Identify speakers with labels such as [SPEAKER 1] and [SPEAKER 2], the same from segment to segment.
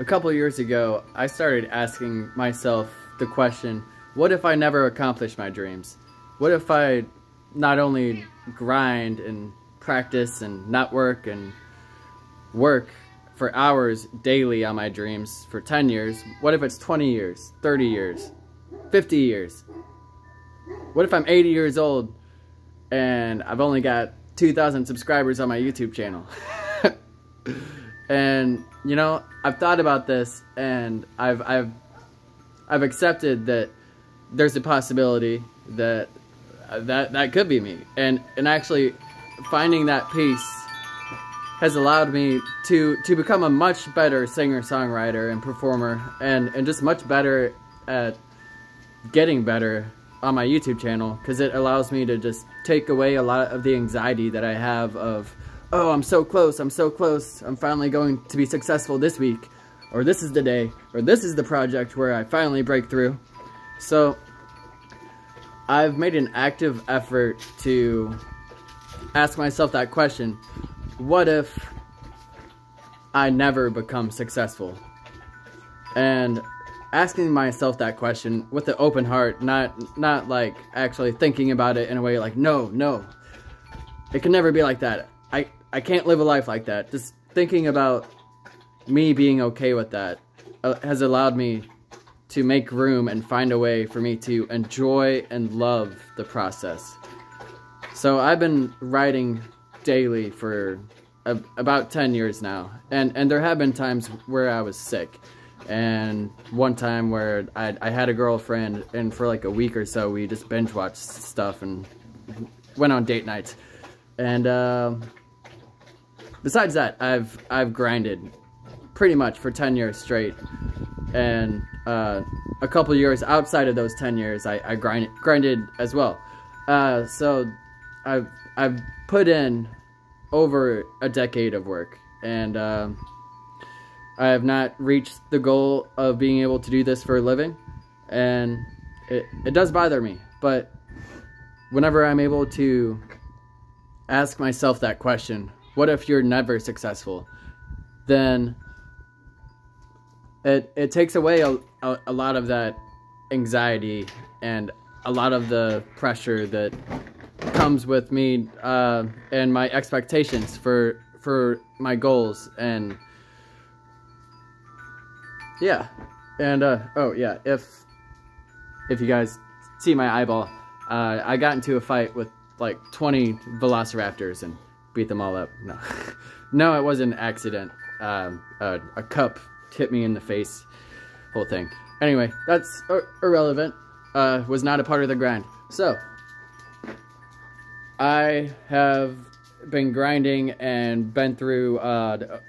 [SPEAKER 1] A couple years ago, I started asking myself the question, what if I never accomplish my dreams? What if I not only grind and practice and network and work for hours daily on my dreams for 10 years? What if it's 20 years, 30 years, 50 years? What if I'm 80 years old and I've only got 2,000 subscribers on my YouTube channel? and you know, I've thought about this and I've I've I've accepted that there's a possibility that that that could be me. And and actually finding that peace has allowed me to to become a much better singer-songwriter and performer and and just much better at getting better on my YouTube channel because it allows me to just take away a lot of the anxiety that I have of oh, I'm so close, I'm so close, I'm finally going to be successful this week, or this is the day, or this is the project where I finally break through. So, I've made an active effort to ask myself that question, what if I never become successful? And asking myself that question with an open heart, not not like actually thinking about it in a way like, no, no. It can never be like that. I I can't live a life like that. Just thinking about me being okay with that uh, has allowed me to make room and find a way for me to enjoy and love the process. So I've been writing daily for a, about 10 years now. And, and there have been times where I was sick. And one time where I, I had a girlfriend and for like a week or so we just binge watched stuff and went on date nights. And uh, besides that, I've I've grinded pretty much for 10 years straight. And uh, a couple years outside of those 10 years, I, I grind, grinded as well. Uh, so I've, I've put in over a decade of work. And uh, I have not reached the goal of being able to do this for a living. And it, it does bother me. But whenever I'm able to ask myself that question, what if you're never successful? Then it it takes away a, a, a, lot of that anxiety and a lot of the pressure that comes with me uh, and my expectations for for my goals and yeah and uh, oh yeah if if you guys see my eyeball uh, I got into a fight with like 20 velociraptors and beat them all up no no it was an accident um, a cup hit me in the face, whole thing. Anyway, that's irrelevant. Uh, was not a part of the grind. So, I have been grinding and been through uh,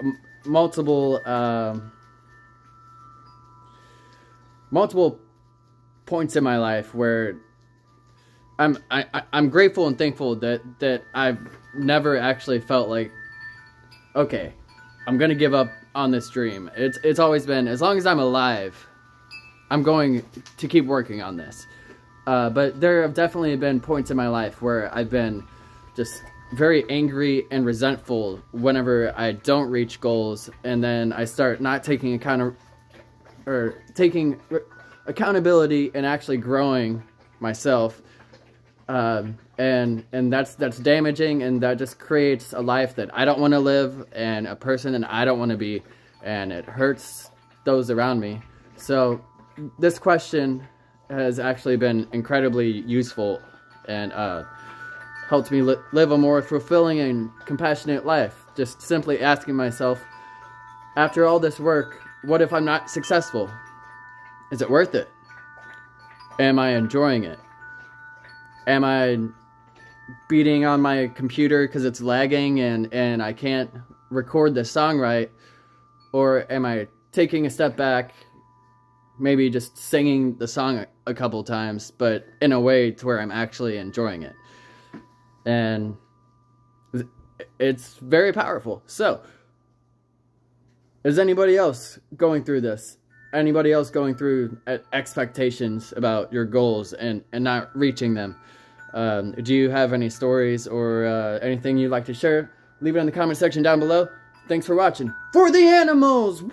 [SPEAKER 1] multiple um, multiple points in my life where I'm I, I'm grateful and thankful that that I've never actually felt like okay, I'm gonna give up on this dream. It's it's always been as long as I'm alive, I'm going to keep working on this. Uh, but there have definitely been points in my life where I've been just very angry and resentful whenever I don't reach goals, and then I start not taking account of, or taking accountability and actually growing myself. Um, and and that's that's damaging and that just creates a life that I don't want to live and a person that I don't want to be and it hurts those around me. So this question has actually been incredibly useful and uh, helped me li live a more fulfilling and compassionate life. Just simply asking myself after all this work what if I'm not successful? Is it worth it? Am I enjoying it am I beating on my computer because it's lagging and, and I can't record the song right? Or am I taking a step back, maybe just singing the song a, a couple times, but in a way to where I'm actually enjoying it? And it's very powerful. So, is anybody else going through this? Anybody else going through expectations about your goals and, and not reaching them? Um, do you have any stories or uh, anything you'd like to share? Leave it in the comment section down below. Thanks for watching. For the animals! Woo!